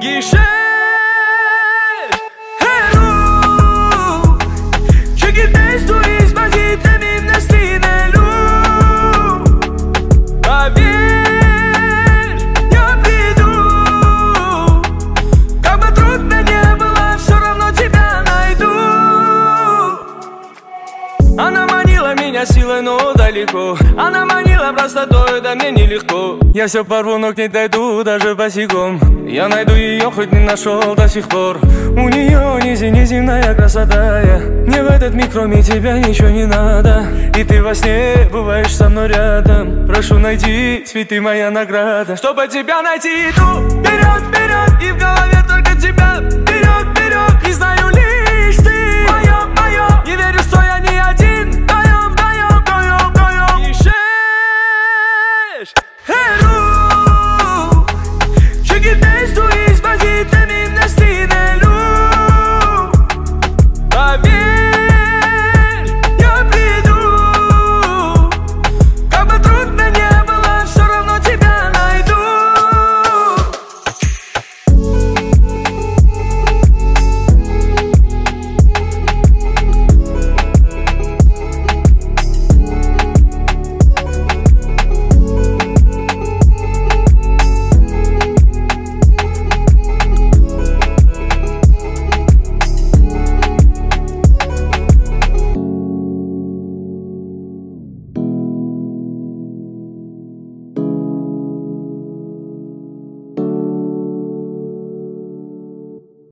一生。Я все порву, но к ней дойду даже босиком. Я найду ее, хоть не нашел до сих пор. У нее низи неземная красота я. Мне в этот миг кроме тебя ничего не надо. И ты во сне бываешь со мной рядом. Прошу найти, цветы моя награда. Чтобы тебя найти, иду вперед, вперед И в голове только тебя que tens tu